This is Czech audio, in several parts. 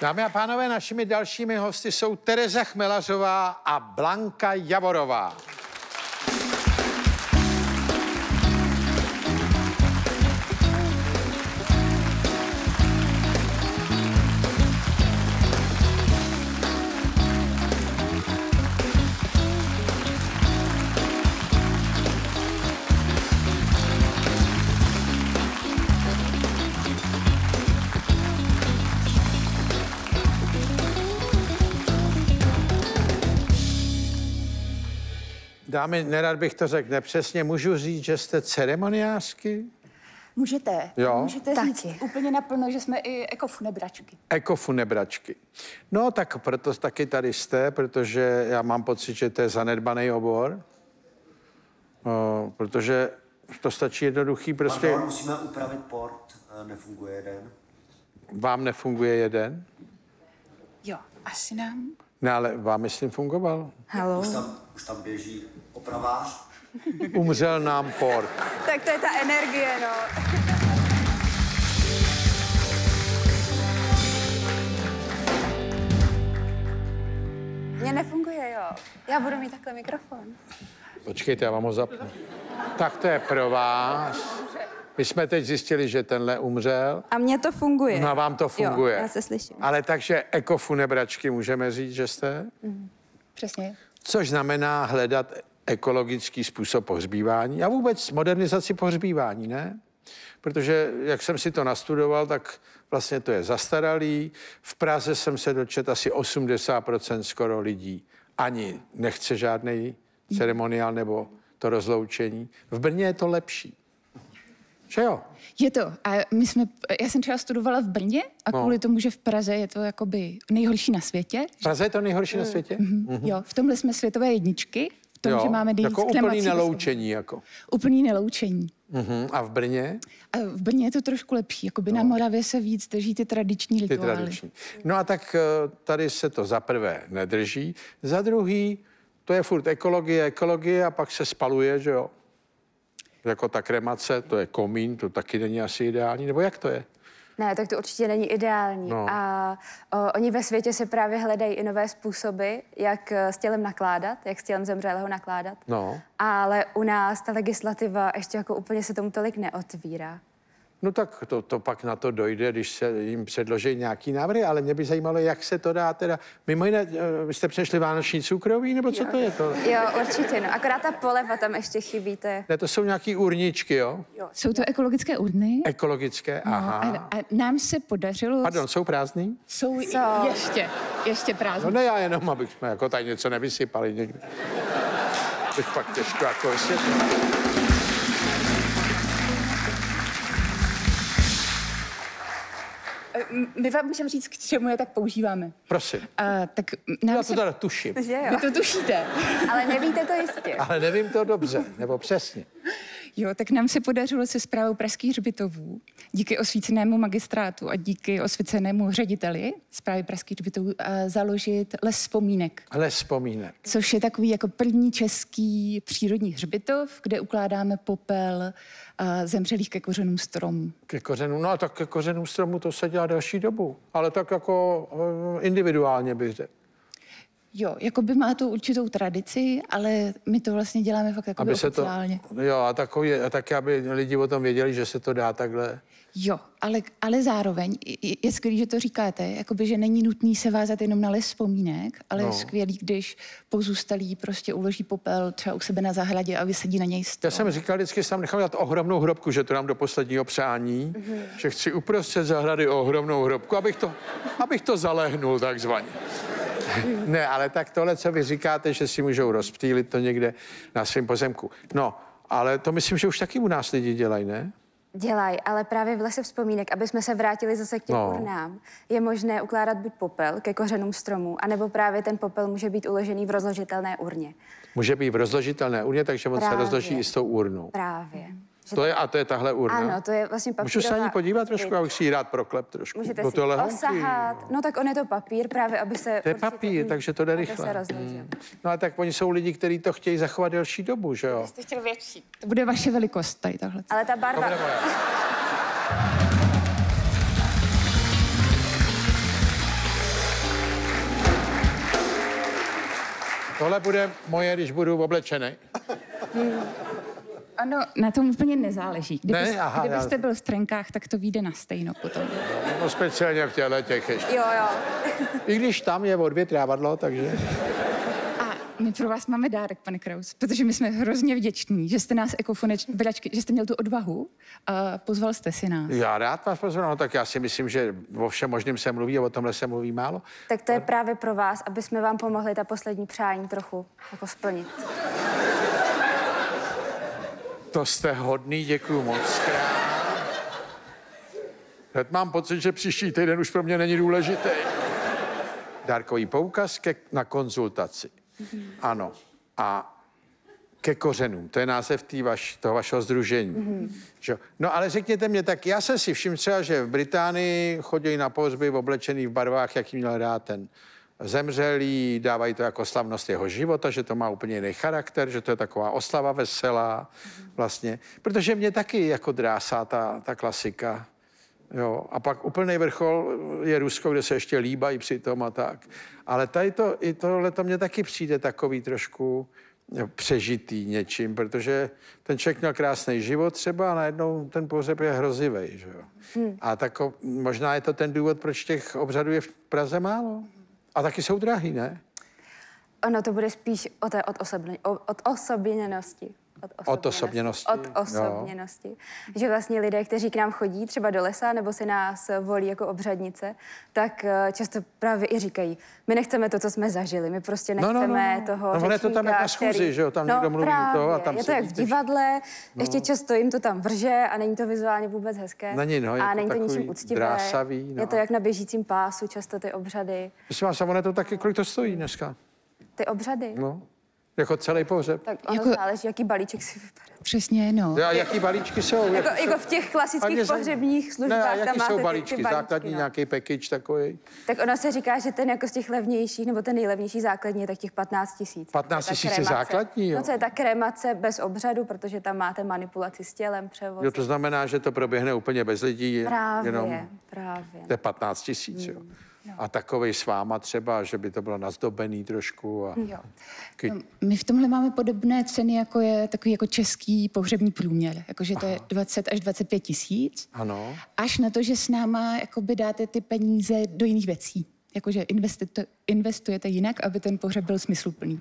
Dámy a pánové, našimi dalšími hosty jsou Tereza Chmelařová a Blanka Javorová. Dámy, nerad bych to řekl nepřesně, můžu říct, že jste ceremoniářky? Můžete. Jo. Můžete Taky. říct úplně naplno, že jsme i ekofunebračky. Ekofunebračky. No tak proto taky tady jste, protože já mám pocit, že to je zanedbaný obor. O, protože to stačí jednoduchý, prostě Pardon, musíme upravit port, eh, nefunguje jeden. vám nefunguje jeden. Jo, asi nám. Ne, ale vám, myslím, fungoval. Halo. Už tam, už tam běží opravář. Umřel nám port. Tak to je ta energie, no. Mně nefunguje, jo. Já budu mít takhle mikrofon. Počkejte, já vám ho zapnu. Tak to je pro vás. My jsme teď zjistili, že tenhle umřel. A mně to funguje. No a vám to funguje. Jo, já se slyším. Ale takže ekofunebračky můžeme říct, že jste? Přesně. Což znamená hledat ekologický způsob pohřbívání a vůbec modernizaci pohřbívání, ne? Protože jak jsem si to nastudoval, tak vlastně to je zastaralý. V Praze jsem se dočet asi 80% skoro lidí ani nechce žádný ceremoniál nebo to rozloučení. V Brně je to lepší. Že jo? Je to. A my jsme, já jsem třeba studovala v Brně a No. kvůli tomu, že v Praze je to jakoby nejhorší na světě. V Praze je to nejhorší na světě? Mm-hmm. Jo, v tomhle jsme světové jedničky, v tom, že máme jako úplný neloučení. Jako. Úplný neloučení. Uh-huh. A v Brně? A v Brně je to trošku lepší. Jakoby no. na Moravě se víc drží ty tradiční Ty rituály. tradiční. No a tak eh, tady se to za prvé nedrží, za druhý to je furt ekologie, ekologie a pak se spaluje, že jo? Jako ta kremace, to je komín, to taky není asi ideální, nebo jak to je? Ne, tak to určitě není ideální. No. A o, oni ve světě se právě hledají i nové způsoby, jak eh, s tělem nakládat, jak s tělem zemřelého nakládat. No. Ale u nás ta legislativa ještě jako úplně se tomu tolik neotvírá. No tak to, to pak na to dojde, když se jim předloží nějaký návrhy, ale mě by zajímalo, jak se to dá teda. Mimo jiné, eh, vy jste přišli vánoční cukroví, nebo co to je to? Jo, určitě, no. Akorát ta poleva tam ještě chybí, to je... Ne, to jsou nějaký urničky, jo? Jsou to ekologické urny. Ekologické, No, aha. a, a nám se podařilo... Pardon, jsou prázdný? Jsou Co? ještě, ještě No prázdné. ne, já jenom, abych jsme jako tady něco nevysypali někdy. Bych pak těžko jako vysvětlil. My vám můžeme říct, k čemu je tak používáme. Prosím. A, tak nám Já se... to teda tuším, Že jo? Vy to tušíte. Ale nevíte to jistě. ale nevím to dobře, nebo přesně. Jo, tak nám se podařilo se zprávou pražských hřbitovů, díky osvícenému magistrátu a díky osvícenému řediteli zprávy pražských hřbitovů eh, založit les vzpomínek. Ale vzpomínek. Což je takový jako první český přírodní hřbitov, kde ukládáme popel eh, zemřelých ke kořenům stromů. Ke kořenu, no a tak ke kořenům stromu to se dělá další dobu, ale tak jako eh, individuálně bych řekl. Jo, jako by má to určitou tradici, ale my to vlastně děláme fakt jako Aby se to, oficiálně. jo, a, takový, a taky, aby lidi o tom věděli, že se to dá takhle. Jo, ale, ale zároveň je, je skvělý, že to říkáte, jakoby, že není nutný se vázat jenom na les vzpomínek, ale no. Je skvělý, když pozůstalí prostě uloží popel třeba u sebe na zahradě a vysadí na něj Já strom. jsem říkal, vždycky jsem nechal dát ohromnou hrobku, že to dám do posledního přání, mm-hmm. že chci uprostřed zahrady ohromnou hrobku, abych to, abych to zalehnul takzvaně. ne, ale tak tohle, co vy říkáte, že si můžou rozptýlit to někde na svém pozemku. No, ale to myslím, že už taky u nás lidi dělají, ne? Dělají, ale právě v lese vzpomínek, aby jsme se vrátili zase k těm No. urnám, je možné ukládat buď popel ke kořenům stromů, anebo právě ten popel může být uložený v rozložitelné urně. Může být v rozložitelné urně, takže on se Právě. rozloží i s tou urnou. Právě to je, a to je tahle urna? Ano, to je vlastně papírová... Můžu se ani podívat trošku, abych si ji rád proklep trošku? Můžete no, si osahat. Honky. No tak on je to papír právě, aby se... To je papír, mm, takže to jde rychle. Se hmm. No a tak oni jsou lidi, kteří to chtějí zachovat delší dobu, že jo? Jste chtěl větší. To bude vaše velikost tady tahle. Ale ta barva... Dobre, Tohle bude moje, když budu oblečený. Mm. Ano, na tom úplně nezáleží. Kdybyste, Ne, aha, kdybyste já- byl v trenkách, tak to vyjde na stejno potom. No speciálně v těchto těch ještě. Jo, jo. I když tam je odvětrávadlo, takže... A my pro vás máme dárek, pane Kraus, protože my jsme hrozně vděční, že jste nás ekofoneč, že jste měl tu odvahu a pozval jste si nás. Já rád vás pozvu, no tak já si myslím, že o všem možným se mluví a o tomhle se mluví málo. Tak to je právě pro vás, aby jsme vám pomohli ta poslední přání trochu jako splnit. To jste hodný, děkuju moc krát. Hned mám pocit, že příští týden už pro mě není důležitý. Dárkový poukaz ke, na konzultaci. Ano. A ke kořenům. To je název tý vaš, toho vašeho združení. Mm-hmm. No ale řekněte mě, tak já jsem si všiml třeba, že v Británii chodí na pohřby oblečený v barvách, jaký měl rád ten zemřelý, dávají to jako slavnost jeho života, že to má úplně jiný charakter, že to je taková oslava veselá vlastně. Protože mě taky jako drásá ta, ta klasika. Jo, a pak úplný vrchol je Rusko, kde se ještě líbají při tom a tak. Ale tady to, i tohle to mně taky přijde takový trošku přežitý něčím, protože ten člověk měl krásný život třeba a najednou ten pohřeb je hrozivý, že jo. Hmm. A tako, možná je to ten důvod, proč těch obřadů je v Praze málo. A taky jsou drahý, ne? Ono to bude spíš o té odosobně, o- od osobněnosti. Od osobněnosti, Od jo. osobněnosti. Že vlastně lidé, kteří k nám chodí třeba do lesa nebo si nás volí jako obřadnice, tak eh, často právě i říkají, my nechceme to, co jsme zažili, my prostě No, no, no, nechceme no. toho No, ono je to tam jak řečníka, na schůzi, který- že jo, tam no, někdo mluví právě. to a tam Je to jak v divadle, ještě často jim to tam vrže a není to vizuálně vůbec hezké. Není, no, je a to není to ničím úctivé. drásavý, no. Je to jak na běžícím pásu, často ty obřady. Myslím vás, a ono je to taky, kolik to stojí dneska? Ty obřady? No, jako celý pohřeb. Tak ono Jako- záleží, jaký balíček si vybere. Přesně, no. A jaký balíčky jsou? Jako, jako v těch klasických mě pohřebních Ne, službách a tam jaký máte jsou balíčky? ty, balíčky, Základní no. nějaký package takový? Tak ono se říká, že ten jako z těch levnějších, nebo ten nejlevnější základní je tak těch 15 tisíc. 15 To je ta 000 je kremace. základní, jo? No co je ta kremace bez obřadu, protože tam máte manipulaci s tělem, převoz. Jo, to znamená, že to proběhne úplně bez lidí. Právě, Jenom, právě. to je 15 tisíc, jo. A takový s váma třeba, že by to bylo nazdobený trošku. A... Jo. Ky... My v tomhle máme podobné ceny, jako je takový jako český pohřební průměr. Jakože to je 20 až 25 tisíc. Ano. Až na to, že s náma jakoby dáte ty peníze do jiných věcí. Jakože investujete, investujete jinak, aby ten pohřeb byl smysluplný.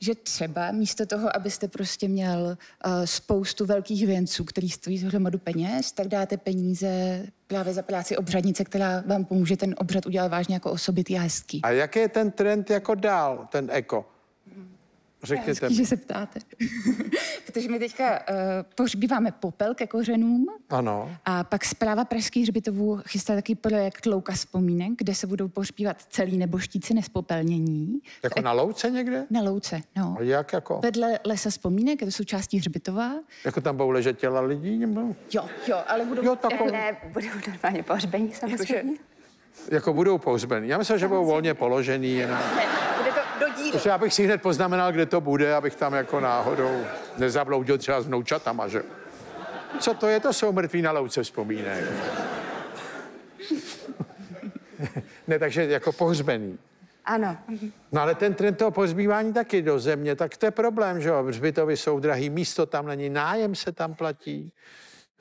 Že třeba místo toho, abyste prostě měl uh, spoustu velkých věnců, který stojí hromadu peněz, tak dáte peníze právě za práci obřadnice, která vám pomůže ten obřad udělat vážně jako osobitý a hezký. A jaký je ten trend jako dál, ten eko? Řekněte Hezký, mi. že se ptáte. Protože my teďka uh, pohřbíváme popel ke kořenům Ano. a pak zpráva Pražských hřbitovů chystá takový projekt Louka vzpomínek, kde se budou pohřbívat celý neboštíci nespopelnění. Jako na louce někde? Na Louce, no. A jak jako? Vedle lesa vzpomínek, je to součástí hřbitova. Jako tam budou ležet těla lidí? Nebo? Jo, jo, ale budou... Jo, takovou- Ne, budou normálně pohřbení samozřejmě. Jako budou pohřbeny. Já myslím, že budou volně položený. Jenom. Ne, bude to do díry. Protože já bych si hned poznamenal, kde to bude, abych tam jako náhodou nezabloudil třeba s vnoučatama, že? Co to je? To jsou mrtví na louce vzpomínek. ne, takže jako pohřbený. Ano. No ale ten trend toho pohřbívání taky do země, tak to je problém, že jo? Hřbitovy jsou drahý, místo tam není, nájem se tam platí.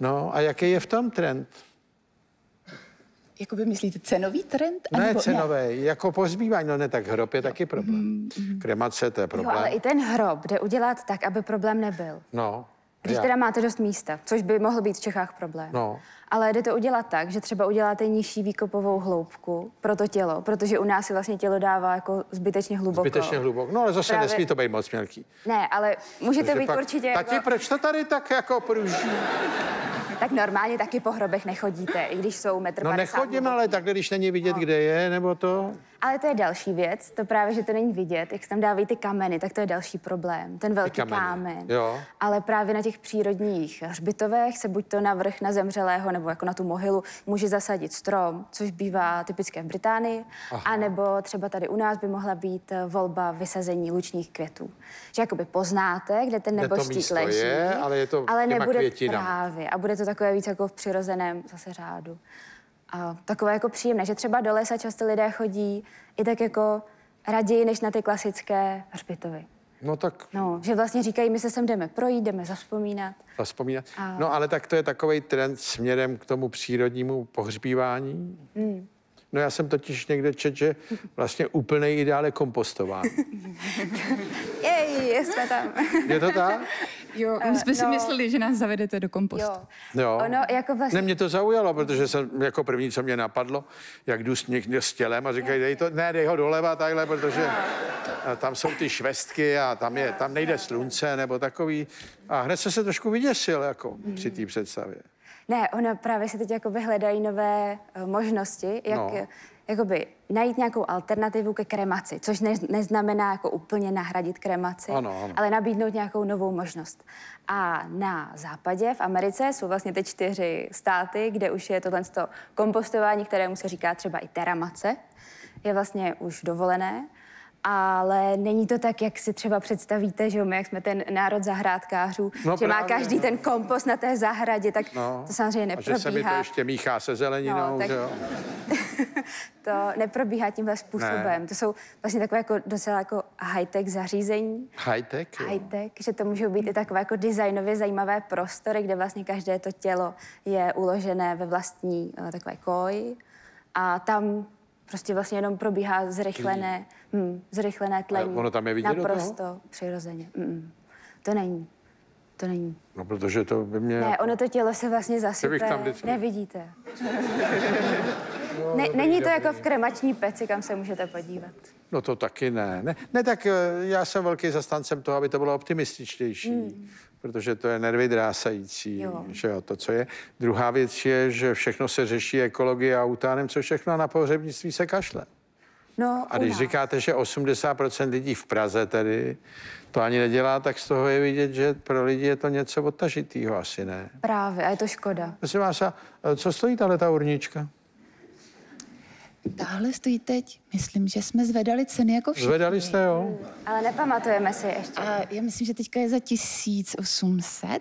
No a jaký je v tom trend? Jakoby myslíte cenový trend? Ne Anebo cenový, jako pohřbívání, no ne, tak hrob je taky problém. Kremace, to je Jo, problém. ale i ten hrob jde udělat tak, aby problém nebyl. No. Když jak? teda máte dost místa, což by mohl být v Čechách problém. No. Ale jde to udělat tak, že třeba uděláte nižší výkopovou hloubku pro to tělo, protože u nás si vlastně tělo dává jako zbytečně hluboko. Zbytečně hluboko. No ale zase Právě- nesmí to být moc mělký. Ne, ale můžete Takže být pak- určitě Tati, jako, proč to tady tak jako pruží? Tak normálně taky po hrobech nechodíte, i když jsou metr No 50 nechodím, ale takhle, když není vidět, kde je, nebo to... Ale to je další věc, to právě, že to není vidět, jak se tam dávají ty kameny, tak to je další problém, ten velký kámen. jo. Ale právě na těch přírodních hřbitovech se buď to na vrch na zemřelého nebo jako na tu mohylu může zasadit strom, což bývá typické v Británii, a nebo třeba tady u nás by mohla být volba vysazení lučních květů. Že jakoby poznáte, kde ten neboštík leží, je, ale je to ale nebude právě a bude to takové víc jako v přirozeném zase řádu. A takové jako příjemné, že třeba do lesa často lidé chodí i tak jako raději než na ty klasické hřbitovy. No tak No, že vlastně říkají, my se sem jdeme projít, jdeme zaspomínat. Zaspomínat. A- No ale tak to je takový trend směrem k tomu přírodnímu pohřbívání. Hmm. No já jsem totiž někde čet, že vlastně úplný ideál je kompostování. Jej, jsme tam. Je to tak? Jo, my jsme si no. mysleli, že nás zavedete do kompostu. jo. Jo. Ono jako vlastně... Ne, mě to zaujalo, protože jsem jako první, co mě napadlo, jak jdu s někde s tělem a říkají, dej to, ne, dej ho doleva takhle, protože a tam jsou ty švestky a tam, je, tam nejde slunce nebo takový. A hned jsem se trošku vyděsil jako při té představě. Ne, ono právě se teď jakoby hledají nové uh, možnosti, jak No. Jakoby najít nějakou alternativu ke kremaci, což ne, neznamená jako úplně nahradit kremaci, Ano, ano. ale nabídnout nějakou novou možnost. A na západě, v Americe, jsou vlastně ty čtyři státy, kde už je tohle kompostování, kterému se říká třeba i teramace, je vlastně už dovolené. Ale není to tak, jak si třeba představíte, že my, jak jsme ten národ zahrádkářů, No že má právě, každý no. ten kompost na té zahradě, tak No. to samozřejmě A že se mi to neprobíhá. ještě míchá se zeleninou, No, tak- že jo? To neprobíhá tímhle způsobem. Ne. To jsou vlastně takové jako docela jako high-tech zařízení. High-tech. High-tech, že to můžou být i takové jako designově zajímavé prostory, kde vlastně každé to tělo je uložené ve vlastní uh, takové koji a tam prostě vlastně jenom probíhá zrychlené, hm, zrychlené tlení. ono tam je vidět do toho? Naprosto přirozeně. Mm, to není. To není. No, protože to by mě... Ne, ono to tělo se vlastně zasype. tam vždycky- Nevidíte. Ne, není to jako v kremační peci, kam se můžete podívat. No to taky ne. ne. Ne, tak eh, já jsem velký zastáncem toho, aby to bylo optimističtější, mm. protože to je nervy drásající, Jo. že jo, to, co je. Druhá věc je, že všechno se řeší ekologie a utánem, co všechno na pohřebnictví se kašle. No, A když říkáte, že 80% lidí v Praze tedy to ani nedělá, tak z toho je vidět, že pro lidi je to něco odtažitýho, asi ne. Právě, a je to škoda. Prosím vás, a eh, co stojí tahle ta urnička? Tahle stojí teď, myslím, že jsme zvedali ceny jako všichni. Zvedali jste, jo? Ale nepamatujeme si ještě. A já myslím, že teďka je za 1800.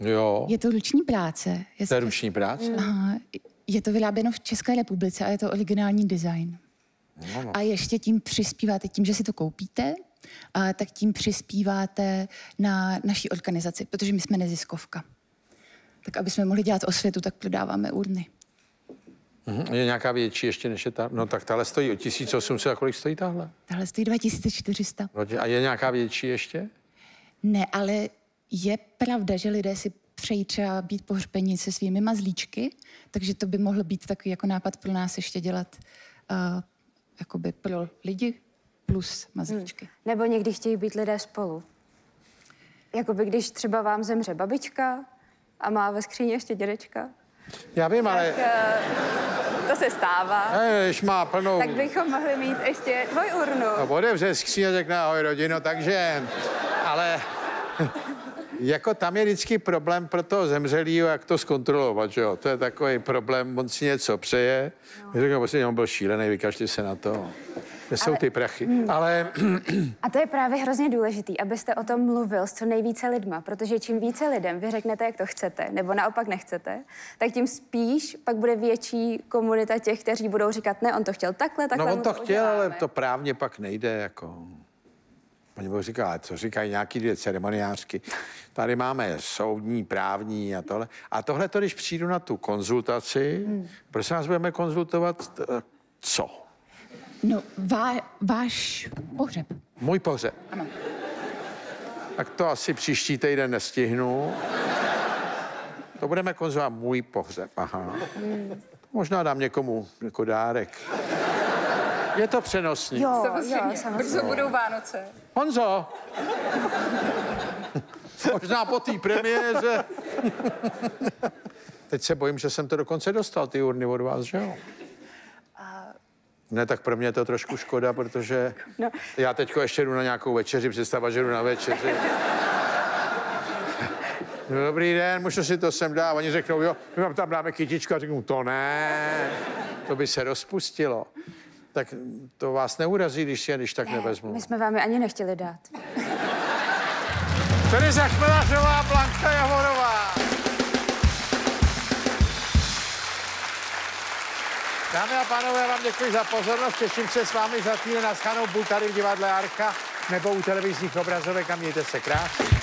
Jo. Je to ruční práce. Je, To je ruční práce? Aha, je to vyráběno v České republice a je to originální design. No, no. A ještě tím přispíváte, tím, že si to koupíte, a tak tím přispíváte na naší organizaci, protože my jsme neziskovka. Tak aby jsme mohli dělat osvětu, tak prodáváme urny. Mhm. Je nějaká větší ještě než je ta? No tak tahle stojí o 1800 a kolik stojí tahle? Tahle stojí 2400. A je nějaká větší ještě? Ne, ale je pravda, že lidé si přejí třeba být pohřbeni se svými mazlíčky, takže to by mohl být takový jako nápad pro nás ještě dělat uh, jakoby pro lidi plus mazlíčky. Nebo někdy chtějí být lidé spolu. Jakoby když třeba vám zemře babička a má ve skříni ještě dědečka. Já vím, ale To se stává. Jež má plnou... Tak bychom mohli mít ještě dvojurnu. No, otevře skříň a řekne ahoj rodino, takže... Ale jako tam je vždycky problém pro toho zemřelýho, jak to zkontrolovat, že jo? To je takový problém, on si něco přeje. No. Řeknu, prostě on byl šílený, vykašli se na to. Kde jsou ty prachy? Ale A to je právě hrozně důležitý, abyste o tom mluvil s co nejvíce lidma, protože čím více lidem vy řeknete, jak to chcete, nebo naopak nechcete, tak tím spíš pak bude větší komunita těch, kteří budou říkat, ne, on to chtěl takhle, takhle no on to chtěl, ale uděláme." to právně pak nejde, jako... Oni budou říkat, ale co říkají nějaký dvě ceremoniářky. Tady máme soudní, právní a tohle. A tohle to, když přijdu na tu konzultaci, hmm. prosím vás, budeme konzultovat eh, co? No, vá, váš pohřeb. Můj pohřeb. Ano. Tak to asi příští týden nestihnu. To budeme konzultovat můj pohřeb, aha. Možná dám někomu jako dárek. Je to přenosný. Jo, jo, samozřejmě. budou Vánoce. Honzo! Možná po té premiéře. Teď se bojím, že jsem to dokonce dostal, ty urny od vás, že jo? Ne, tak pro mě je to trošku škoda, protože No. já teď ještě jdu na nějakou večeři, představa, že jdu na večeři. No, dobrý den, můžu si to sem dát? Oni řeknou, jo, my vám tam dáme kytičku a řeknu, to ne, to by se rozpustilo. Tak to vás neurazí, když si je když tak nevezmu. My jsme vám je ani nechtěli dát. Tereza Chmelařová, Blanka Javorová. Dámy a pánové, vám děkuji za pozornost. Těším se s vámi za týden na schanou buď tady v divadle Archa nebo u televizních obrazovek a mějte se krásně.